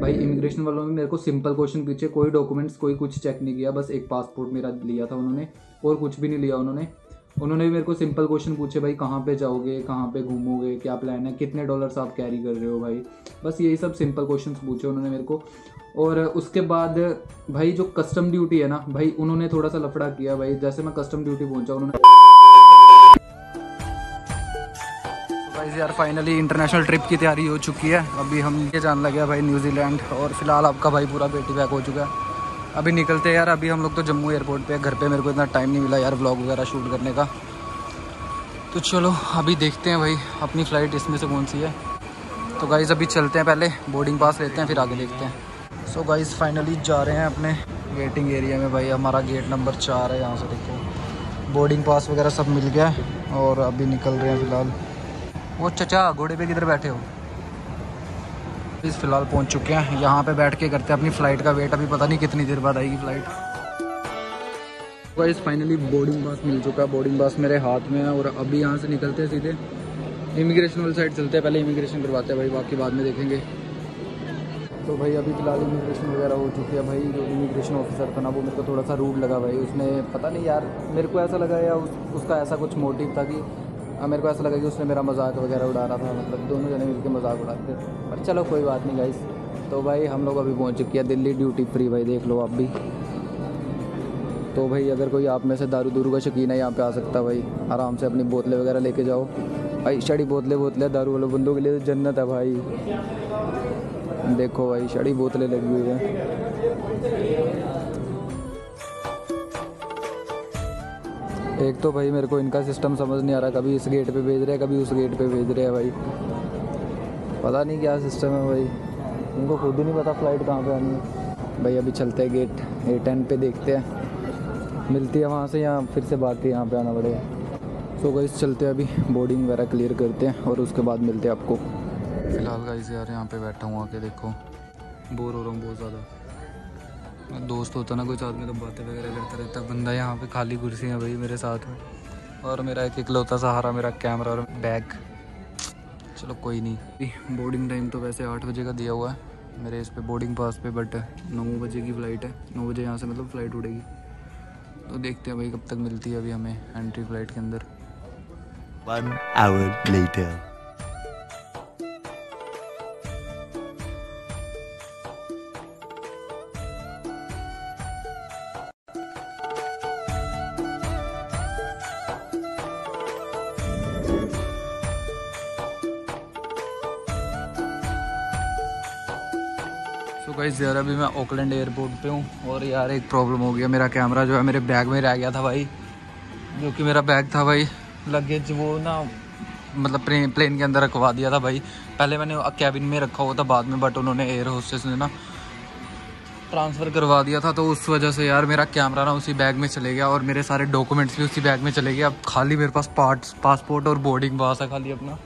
भाई इमिग्रेशन वालों ने मेरे को सिंपल क्वेश्चन पूछे, कोई डॉक्यूमेंट्स कोई कुछ चेक नहीं किया, बस एक पासपोर्ट मेरा लिया था उन्होंने, और कुछ भी नहीं लिया उन्होंने। उन्होंने भी मेरे को सिंपल क्वेश्चन पूछे, भाई, कहाँ पे जाओगे, कहाँ पे घूमोगे, क्या प्लान है, कितने डॉलर्स आप कैरी कर रहे हो भाई? बस यही सब सिंपल क्वेश्चन पूछे उन्होंने मेरे को। और उसके बाद, भाई, जो कस्टम ड्यूटी है ना, भाई, उन्होंने थोड़ा सा लफड़ा किया, भाई, जैसे मैं कस्टम ड्यूटी पहुँचा, उन्होंने भाई यार फाइनली इंटरनेशनल ट्रिप की तैयारी हो चुकी है। अभी हम ये जान लगे भाई न्यूजीलैंड और फ़िलहाल आपका भाई पूरा बेटी बैक हो चुका है। अभी निकलते हैं यार, अभी हम लोग तो जम्मू एयरपोर्ट पे घर पे मेरे को इतना टाइम नहीं मिला यार ब्लॉग वगैरह शूट करने का। तो चलो, अभी देखते हैं भाई, अपनी फ़्लाइट इसमें से कौन सी है। तो गाइज़ अभी चलते हैं पहले बोर्डिंग पास लेते हैं, फिर आगे देखते हैं। सो गाइज़ फाइनली जा रहे हैं अपने वेटिंग एरिया में भाई। हमारा गेट नंबर चार है यहाँ से देखो। बोर्डिंग पास वगैरह सब मिल गया और अभी निकल रहे हैं फ़िलहाल। वो चचा घोड़े पे किधर बैठे हो? इस फ़िलहाल पहुँच चुके हैं। यहाँ पे बैठ के करते हैं अपनी फ़्लाइट का वेट अभी पता नहीं कितनी देर बाद आएगी flight guys finally boarding pass मिल चुका है। बोर्डिंग पास मेरे हाथ में है और अभी यहाँ से निकलते हैं सीधे। इमिग्रेशन वाली साइड चलते हैं। पहले इमिग्रेशन करवाते हैं भाई बाकी बाद में देखेंगे। तो भाई अभी फ़िलहाल इमिग्रेशन वगैरह हो चुकी है भाई। जो इमिग्रेशन ऑफिसर था ना वो मेरे को थोड़ा सा रूट लगा भाई। उसने पता नहीं यार मेरे को ऐसा लगा या उस, उसका ऐसा कुछ मोटिव था कि हाँ मेरे को ऐसा लगा कि उसने मेरा मज़ाक वगैरह उड़ा रहा था मतलब दोनों जने मिलकर मज़ाक उड़ाते थे। पर चलो, कोई बात नहीं गाइस तो भाई, हम लोग अभी पहुँच चुके हैं दिल्ली ड्यूटी फ्री भाई, देख लो आप भी। तो भाई, अगर कोई आप में से दारू दूरू का शौकीन है, यहाँ पे आ सकता भाई। आराम से अपनी बोतलें वगैरह लेके जाओ। भाई, शड़ी बोतलें बोतलें, दारू वाले, बंदों के लिए तो जन्नत है भाई। देखो भाई, शड़ी बोतलें लगी हुई हैं। एक तो भाई मेरे को इनका सिस्टम समझ नहीं आ रहा, कभी इस गेट पे भेज रहे हैं, कभी उस गेट पे भेज रहे हैं भाई। पता नहीं क्या सिस्टम है भाई। इनको खुद ही नहीं पता फ़्लाइट कहाँ पे आनी है। भाई अभी चलते हैं गेट ए टेन पे देखते हैं। मिलती है वहाँ से या फिर से बात के यहाँ पे आना पड़ेगा। सो गाइस चलते हैं अभी बोर्डिंग वगैरह क्लियर करते हैं और उसके बाद मिलते हैं आपको। फ़िलहाल गाइस यार, यहाँ पे बैठा हूँ आके देखो। बोर हो रहा हूँ बहुत ज़्यादा। दोस्त होता ना, कोई साथ में तो बातें वगैरह करता रहता। बंदा यहाँ पे खाली कुर्सी है भाई मेरे साथ में। और मेरा एक इकलौता सहारा, मेरा कैमरा और बैग चलो कोई नहीं। बोर्डिंग टाइम तो वैसे आठ बजे का दिया हुआ है। मेरे इस पे बोर्डिंग पास पे बट नौ बजे की फ़्लाइट है। नौ बजे यहाँ से मतलब फ़्लाइट उड़ेगी। तो देखते हैं भाई कब तक मिलती है अभी हमें एंट्री फ़्लाइट के अंदर। One hour later. तो गाइस यार, अभी मैं ओकलैंड एयरपोर्ट पे हूँ और यार, एक प्रॉब्लम हो गया। मेरा कैमरा जो है, मेरे बैग में रह गया था भाई। जो कि मेरा बैग था भाई लगेज वो ना मतलब प्लेन प्लेन के अंदर रखवा दिया था भाई। पहले मैंने कैबिन में रखा हुआ था बाद में बट उन्होंने एयर होस्टेस ने ना ट्रांसफ़र करवा दिया था। तो उस वजह से यार, मेरा कैमरा ना उसी बैग में चले गया और मेरे सारे डॉक्यूमेंट्स भी उसी बैग में चले गए। अब खाली मेरे पास पार्ट पासपोर्ट और बोर्डिंग पास है खाली अपना।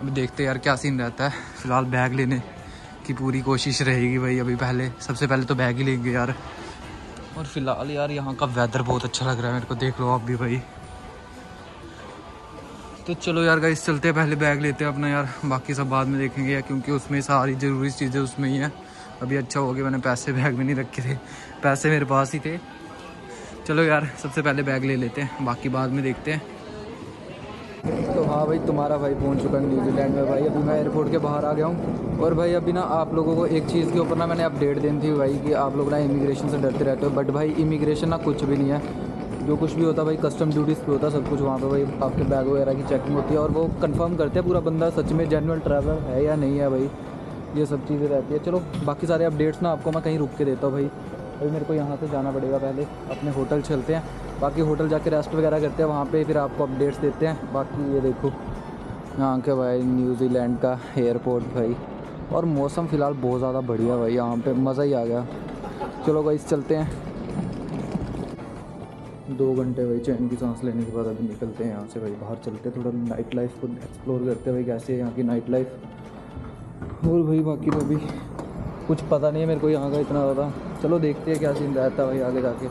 अभी देखते यार, क्या सीन रहता है। फ़िलहाल बैग लेने। की पूरी कोशिश रहेगी भाई, अभी पहले, सबसे पहले तो बैग ही लेंगे यार। और फ़िलहाल यार, यहाँ का वेदर बहुत अच्छा लग रहा है मेरे को, देख लो आप भी भाई। तो चलो यार गाइस चलते हैं, पहले बैग लेते हैं अपना यार, बाकी सब बाद में देखेंगे यार, क्योंकि उसमें सारी ज़रूरी चीज़ें उसमें ही हैं। अभी अच्छा हो गया मैंने पैसे बैग में नहीं रखे थे, पैसे मेरे पास ही थे। चलो यार, सबसे पहले बैग ले लेते हैं, बाकी बाद में देखते हैं। हाँ भाई, तुम्हारा भाई पहुँच चुका है न्यूजीलैंड में भाई। अभी मैं एयरपोर्ट के बाहर आ गया हूँ और भाई अभी ना आप लोगों को एक चीज़ के ऊपर ना मैंने अपडेट देनी थी भाई कि आप लोग ना इमिग्रेशन से डरते रहते हो। बट भाई इमिग्रेशन ना कुछ भी नहीं है। जो कुछ भी होता भाई कस्टम ड्यूटीज़ पे होता सब कुछ वहाँ पे भाई, आपके बैग वगैरह की चेकिंग होती है और वो कंफर्म करते हैं पूरा बंदा सच में जेनुअल ट्रैवलर है या नहीं है भाई। ये सब चीज़ें रहती है। चलो, बाकी सारे अपडेट्स ना आपको मैं कहीं रुक के देता हूँ भाई। अभी मेरे को यहाँ से जाना पड़ेगा पहले, अपने होटल चलते हैं। बाकी होटल जाके रेस्ट वगैरह करते हैं, वहाँ पे फिर आपको अपडेट्स देते हैं। बाकी ये देखो, यहाँ के भाई न्यूजीलैंड का एयरपोर्ट भाई। और मौसम फ़िलहाल बहुत ज़्यादा बढ़िया भाई, यहाँ पे मज़ा ही आ गया। चलो भाई चलते हैं। दो घंटे भाई चैन की सांस लेने के बाद अभी निकलते हैं यहाँ से भाई, बाहर चलते थोड़ा नाइट लाइफ को एक्सप्लोर करते हैं भाई, कैसे है यहाँ की नाइट लाइफ और भाई बाकी तो अभी कुछ पता नहीं है मेरे को यहाँ का इतना ज़्यादा। चलो देखते हैं क्या सीन रहता है भाई आगे जाके।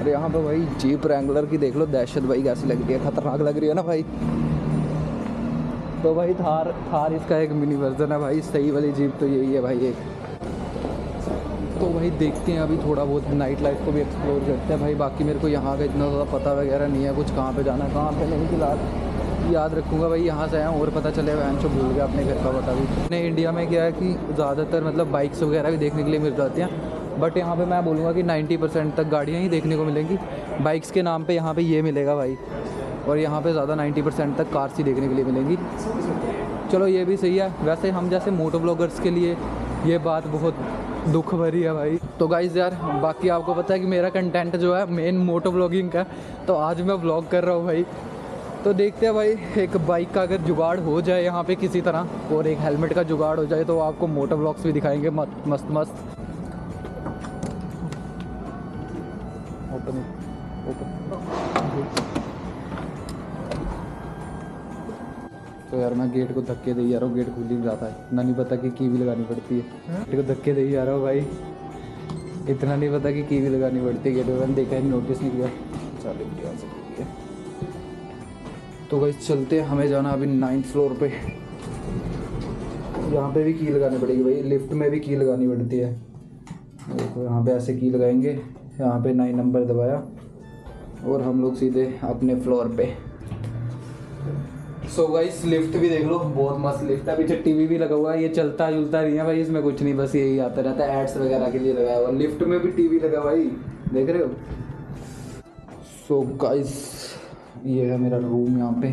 अरे यहाँ पे भाई जीप रैंगलर की देख लो, दहशत भाई कैसी लग रही है, खतरनाक लग रही है ना भाई। तो भाई थार थार इसका एक मिनी वर्जन है भाई, सही वाली जीप तो यही है भाई एक। तो भाई देखते हैं अभी थोड़ा बहुत नाइट लाइफ को भी एक्सप्लोर करते हैं भाई, बाकी मेरे को यहाँ का इतना ज़्यादा पता वगैरह नहीं है, कुछ कहाँ पे जाना है, कहाँ पे नहीं, फ़िलहाल याद रखूँगा भाई, यहाँ से आया और पता चले वैन से भूल गया अपने घर का पता भी। अपने इंडिया में क्या है कि ज़्यादातर मतलब बाइक्स वगैरह भी देखने के लिए मिल जाती हैं। बट यहाँ पे मैं बोलूँगा कि 90 परसेंट तक गाड़ियाँ ही देखने को मिलेंगी। बाइक्स के नाम पे यहाँ पे ये मिलेगा भाई। और यहाँ पे ज़्यादा 90 परसेंट तक कार्स ही देखने के लिए मिलेंगी। चलो ये भी सही है। वैसे हम जैसे मोटो ब्लॉगर्स के लिए ये बात बहुत दुख भरी है भाई। तो गाइज़ यार, बाकी आपको पता है कि मेरा कंटेंट जो है मेन मोटो ब्लॉगिंग का तो आज मैं ब्लॉग कर रहा हूँ भाई। तो देखते हैं भाई, एक बाइक का अगर जुगाड़ हो जाए यहाँ पे किसी तरह, और एक हेलमेट का जुगाड़ हो जाए तो आपको मोटो ब्लॉग्स भी दिखाएँगे मस्त मस्त। ओपन तो यार मैं गेट को धक्के दे जा रहा हूँ। गेट खुल ही जाता है। इतना नहीं पता कि की भी लगानी पड़ती है। गेट को धक्के दे जा रहा हूँ भाई। इतना नहीं पता कि की भी लगानी पड़ती है। गेट मैंने देखा है नोटिस नहीं किया। चलो से तो भाई चलते हैं। हमें जाना अभी नाइन्थ फ्लोर पे। यहाँ पे भी की लगानी पड़ेगी भाई। लिफ्ट में भी की लगानी पड़ती है। देखो यहाँ पे ऐसे की लगाएँगे। यहाँ पे नाइन नंबर दबाया। और हम लोग सीधे अपने फ्लोर पे। सो गाइस लिफ्ट भी देख लो, बहुत मस्त लिफ्ट है। पीछे टीवी भी लगा हुआ है, ये चलता जुलता नहीं है भाई, इसमें कुछ नहीं, बस यही आता रहता है एड्स वगैरह के लिए लगाया हुआ लिफ्ट में भी टीवी लगा भाई। देख रहे हो? सो गाइस ये है मेरा रूम यहाँ पे।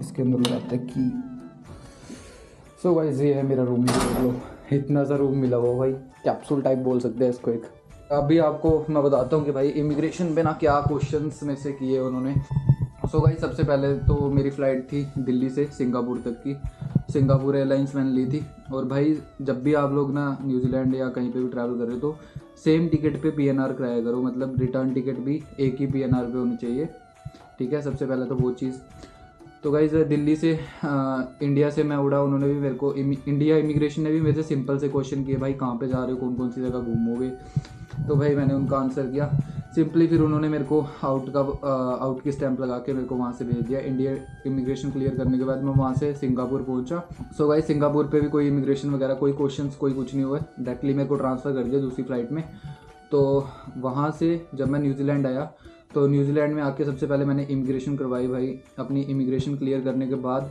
इसके अंदर जाता है की सो गाइस ये है मेरा रूम देख लो। इतना सा रूम मिला हुआ भाई कैप्सूल टाइप बोल सकते हैं इसको एक। अभी आपको मैं बताता हूँ कि भाई इमिग्रेशन पे ना क्या क्वेश्चंस में से किए उन्होंने। सो भाई सबसे पहले तो मेरी फ़्लाइट थी दिल्ली से सिंगापुर तक की। सिंगापुर एयरलाइंस मैंने ली थी। और भाई जब भी आप लोग ना न्यूजीलैंड या कहीं पे भी ट्रैवल कर रहे हो तो सेम टिकट पे पीएनआर कराया करो। मतलब रिटर्न टिकट भी एक ही पीएनआर पे होनी चाहिए। ठीक है? सबसे पहले तो वो चीज़। तो भाई दिल्ली से आ, इंडिया से मैं उड़ा। उन्होंने भी मेरे को इंडिया इमिग्रेशन ने भी मेरे से सिंपल से क्वेश्चन किए भाई कहाँ पे जा रहे हो? कौन कौन सी जगह घूमोगे? तो भाई मैंने उनका आंसर किया। सिंपली फिर उन्होंने मेरे को आउट का आउट की स्टैंप लगा के मेरे को वहाँ से भेज दिया। इंडिया इमिग्रेशन क्लियर करने के बाद मैं वहाँ से सिंगापुर पहुँचा। सो भाई सिंगापुर पे भी कोई इमिग्रेशन वगैरह, कोई क्वेश्चन कोई कुछ नहीं हुआ डायरेक्टली मेरे को ट्रांसफ़र कर दिया दूसरी फ़्लाइट में। तो वहाँ से जब मैं न्यूजीलैंड आया तो न्यूजीलैंड में आके सबसे पहले मैंने इमिग्रेशन करवाई भाई। अपनी इमिग्रेशन क्लियर करने के बाद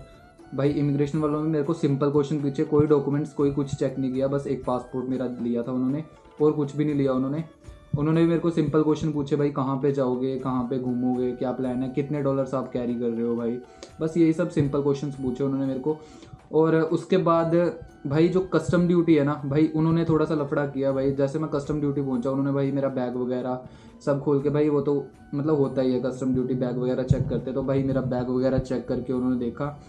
भाई इमिग्रेशन वालों ने मेरे को सिंपल क्वेश्चन पूछे, कोई डॉक्यूमेंट्स कोई कुछ चेक नहीं किया, बस एक पासपोर्ट मेरा लिया था उन्होंने। और कुछ भी नहीं लिया उन्होंने। उन्होंने भी मेरे को सिंपल क्वेश्चन पूछे, भाई, कहाँ पे जाओगे? कहाँ पे घूमोगे? क्या प्लान है? कितने डॉलर्स आप कैरी कर रहे हो भाई? बस यही सब सिंपल क्वेश्चन पूछे उन्होंने मेरे को। और उसके बाद, भाई, जो कस्टम ड्यूटी है ना, भाई, उन्होंने थोड़ा सा लफड़ा किया, भाई। जैसे मैं कस्टम ड्यूटी पहुँचा, उन्होंने, भाई, मेरा बैग वगैरह सब खोल के, भाई, वो तो मतलब होता ही है कस्टम ड्यूटी बैग वगैरह चेक करते। तो भाई, मेरा बैग वगैरह चेक करके उन्होंने देखा।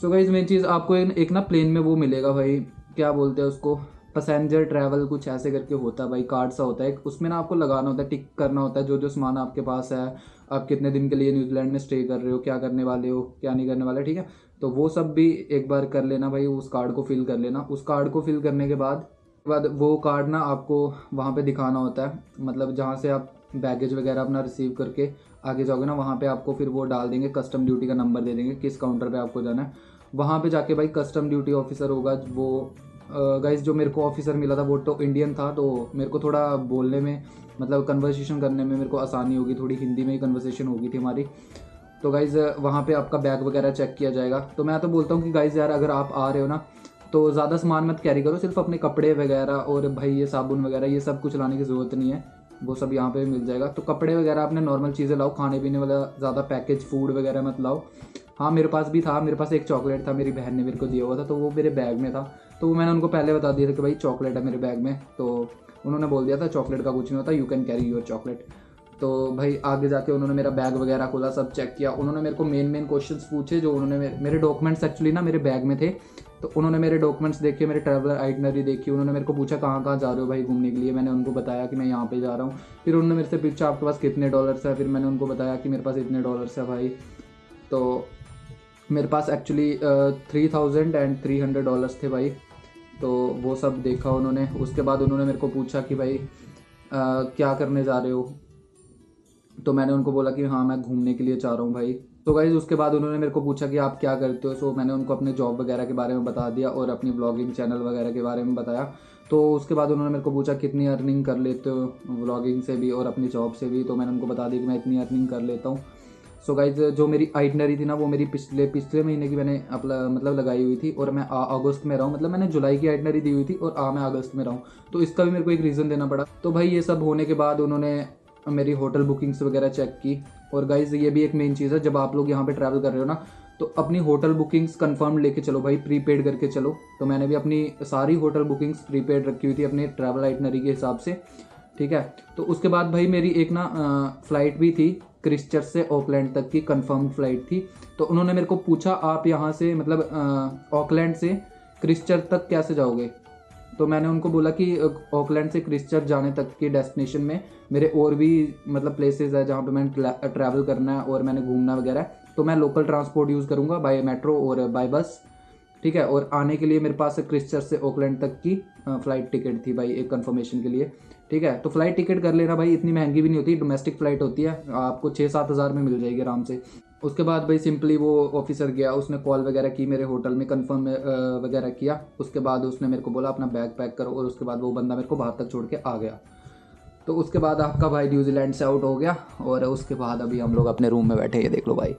सो भाई मेन चीज़ आपको एक ना प्लेन में वो मिलेगा, भाई। क्या बोलते हैं उसको? पैसेंजर ट्रैवल कुछ ऐसे करके होता है भाई, कार्ड सा होता है। उसमें ना आपको लगाना होता है, टिक करना होता है जो जो सामान आपके पास है। आप कितने दिन के लिए न्यूजीलैंड में स्टे कर रहे हो, क्या करने वाले हो, क्या नहीं करने वाले, ठीक है? तो वो सब भी एक बार कर लेना भाई, उस कार्ड को फिल कर लेना। उस कार्ड को फिल करने के बाद बाद वो कार्ड ना आपको वहाँ पे दिखाना होता है। मतलब जहाँ से आप बैगेज वगैरह अपना रिसीव करके आगे जाओगे ना, वहाँ पे आपको फिर वो डाल देंगे, कस्टम ड्यूटी का नंबर दे देंगे, किस काउंटर पे आपको जाना है। वहाँ पे जाके भाई कस्टम ड्यूटी ऑफिसर होगा, वो गाइज़ जो मेरे को ऑफिसर मिला था, वो तो इंडियन था तो मेरे को थोड़ा बोलने में मतलब कन्वर्सेशन करने में मेरे को आसानी होगी, थोड़ी हिंदी में ही कन्वर्सेशन होगी थी हमारी। तो गाइज़ वहाँ पे आपका बैग वगैरह चेक किया जाएगा। तो मैं तो बोलता हूँ कि गाइज़ यार, अगर आप आ रहे हो ना तो ज़्यादा सामान मत कैरी करो, सिर्फ़ अपने कपड़े वगैरह और भाई ये साबुन वगैरह, ये सब कुछ लाने की ज़रूरत नहीं है। वो सब यहाँ पे मिल जाएगा। तो कपड़े वगैरह अपने नॉर्मल चीज़ें लाओ, खाने पीने वाला ज़्यादा पैकेज फ़ूड वगैरह मत लाओ। हाँ मेरे पास भी था, मेरे पास एक चॉकलेट था, मेरी बहन ने मेरे को दिया हुआ था तो वो मेरे बैग में था। तो मैंने उनको पहले बता दिया था कि भाई चॉकलेट है मेरे बैग में तो उन्होंने बोल दिया था, चॉकलेट का कुछ नहीं होता you can carry your chocolate तो भाई आगे जाके उन्होंने मेरा बैग वगैरह खोला, सब चेक किया। उन्होंने मेरे को मेन मेन क्वेश्चंस पूछे जो उन्होंने मेरे डॉक्यूमेंट्स एक्चुअली ना मेरे बैग में थे। तो उन्होंने मेरे डॉक्यूमेंट्स देखे, मेरे ट्रैवलर आइटनरी देखी, उन्होंने मेरे को पूछा, कहाँ कहाँ जा रहे हो भाई घूमने के लिए? मैंने उनको बताया कि मैं यहाँ पे जा रहा हूँ। फिर उन्होंने मेरे से पूछा, आपके पास कितने डॉलर्स है? फिर मैंने उनको बताया कि मेरे पास इतने डॉलर्स है भाई। तो मेरे पास actually three thousand and three hundred dollars थे भाई। तो वो सब देखा उन्होंने। उसके बाद उन्होंने मेरे को पूछा कि भाई आ, क्या करने जा रहे हो? तो मैंने उनको बोला कि हाँ मैं घूमने के लिए चाह रहा हूँ भाई। तो गाइज़ उसके बाद उन्होंने मेरे को पूछा कि आप क्या करते हो? सो मैंने उनको अपने जॉब वगैरह के बारे में बता दिया और अपनी ब्लॉगिंग चैनल वगैरह के बारे में बताया। तो उसके बाद उन्होंने मेरे को पूछा कितनी अर्निंग कर लेते हो व्लॉगिंग से भी और अपनी जॉब से भी? तो मैंने उनको बता दिया कि मैं इतनी अर्निंग कर लेता हूँ। सो so गाइज़ जो मेरी आइटनरी थी ना, वो मेरी पिछले पिछले महीने की मैंने अपना मतलब लगाई हुई थी और मैं अगस्त में रहा हूँ। मतलब मैंने जुलाई की आइटनरी दी हुई थी और आ मैं अगस्त में रहा हूँ। तो इसका भी मेरे को एक रीज़न देना पड़ा। तो भाई ये सब होने के बाद उन्होंने मेरी होटल बुकिंग्स वगैरह चेक की। और गाइज़ ये भी एक मेन चीज़ है, जब आप लोग यहाँ पे ट्रैवल कर रहे हो ना तो अपनी होटल बुकिंग्स कंफर्म लेके चलो भाई प्रीपेड करके चलो। तो मैंने भी अपनी सारी होटल बुकिंग्स प्रीपेड रखी हुई थी अपने ट्रैवल आइटनरी के हिसाब से। ठीक है? तो उसके बाद भाई मेरी एक ना फ़्लाइट भी थी। क्रिस्चर से ऑकलैंड तक की कंफर्म फ़्लाइट थी। तो उन्होंने मेरे को पूछा, आप यहाँ से मतलब ऑकलैंड से क्रिस्चर तक कैसे जाओगे? तो मैंने उनको बोला कि ऑकलैंड से क्रिस्चर जाने तक की डेस्टिनेशन में मेरे और भी मतलब प्लेसेस है जहाँ पे मैंने ट्रैवल करना है और मैंने घूमना वगैरह तो मैं लोकल ट्रांसपोर्ट यूज़ करूँगा बाय मेट्रो और बाय बस ठीक है? और आने के लिए मेरे पास क्रिस्चर से ओकलैंड तक की फ़्लाइट टिकट थी भाई एक कन्फर्मेशन के लिए। ठीक है? तो फ़्लाइट टिकट कर लेना भाई, इतनी महँगी भी नहीं होती डोमेस्टिक फ़्लाइट होती है, आपको छः सात हज़ार में मिल जाएगी आराम से। उसके बाद भाई सिंपली वो ऑफिसर गया, उसने कॉल वगैरह की मेरे होटल में कंफर्म वगैरह किया। उसके बाद उसने मेरे को बोला, अपना बैग पैक करो। और उसके बाद वो बंदा मेरे को बाहर तक छोड़ के आ गया। तो उसके बाद आपका भाई न्यूजीलैंड से आउट हो गया, और उसके बाद अभी हम लोग अपने रूम में बैठे, ये देख लो भाई।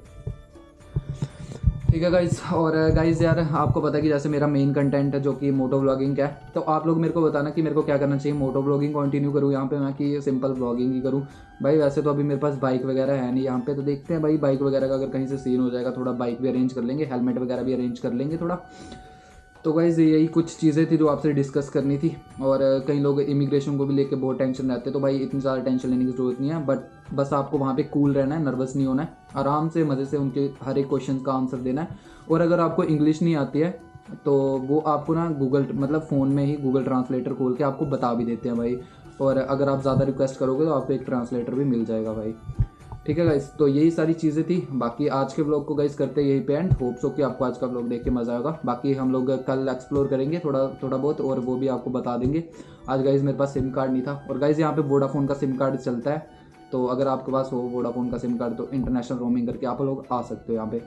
ठीक है गाइज़ और गाइज़ यार, आपको पता है कि जैसे मेरा मेन कंटेंट है जो कि मोटो ब्लॉगिंग का है तो आप लोग मेरे को बताना कि मेरे को क्या करना चाहिए मोटो ब्लॉगिंग कंटिन्यू करूँ यहाँ पे मैं कि सिंपल ब्लॉगिंग ही करूँ? भाई वैसे तो अभी मेरे पास बाइक वगैरह है नहीं यहाँ पे तो देखते हैं भाई बाइक वगैरह का अगर कहीं से सीन हो जाएगा, थोड़ा बाइक भी अरेंज कर लेंगे हेलमेट वगैरह भी अरेंज कर लेंगे थोड़ा। तो गाइज़ यही कुछ चीज़ें थी जो आपसे डिस्कस करनी थी और कई लोग इमिग्रेशन को भी लेके बहुत टेंशन रहते तो भाई इतनी ज़्यादा टेंशन लेने की ज़रूरत नहीं है बट बस आपको वहाँ पे कूल रहना है नर्वस नहीं होना है, आराम से मज़े से उनके हर एक क्वेश्चन का आंसर देना है। और अगर आपको इंग्लिश नहीं आती है तो वो आपको ना गूगल मतलब फ़ोन में ही गूगल ट्रांसलेटर खोल के आपको बता भी देते हैं भाई। और अगर आप ज़्यादा रिक्वेस्ट करोगे तो आपको एक ट्रांसलेटर भी मिल जाएगा भाई। ठीक है गाइस तो यही सारी चीज़ें थी। बाकी आज के ब्लॉग को गाइस करते यही पे एंड होप सो कि आपको आज का ब्लॉग देख के मज़ा आएगा। बाकी हम लोग कल एक्सप्लोर करेंगे थोड़ा थोड़ा बहुत और वो भी आपको बता देंगे। आज गाइज़ मेरे पास सिम कार्ड नहीं था। और गाइज़ यहाँ पे वोडाफोन का सिम कार्ड चलता है। तो अगर आपके पास हो वोडाफोन का सिम कार्ड तो इंटरनेशनल रोमिंग करके आप लोग आ सकते हो यहाँ पे।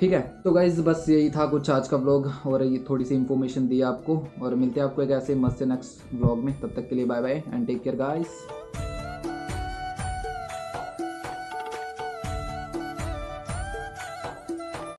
ठीक है तो गाइज़ बस यही था कुछ आज का ब्लॉग और ये थोड़ी सी इन्फॉर्मेशन दी आपको। और मिलते हैं आपको एक ऐसे मस्त नेक्स्ट ब्लॉग में। तब तक के लिए bye bye and take care guys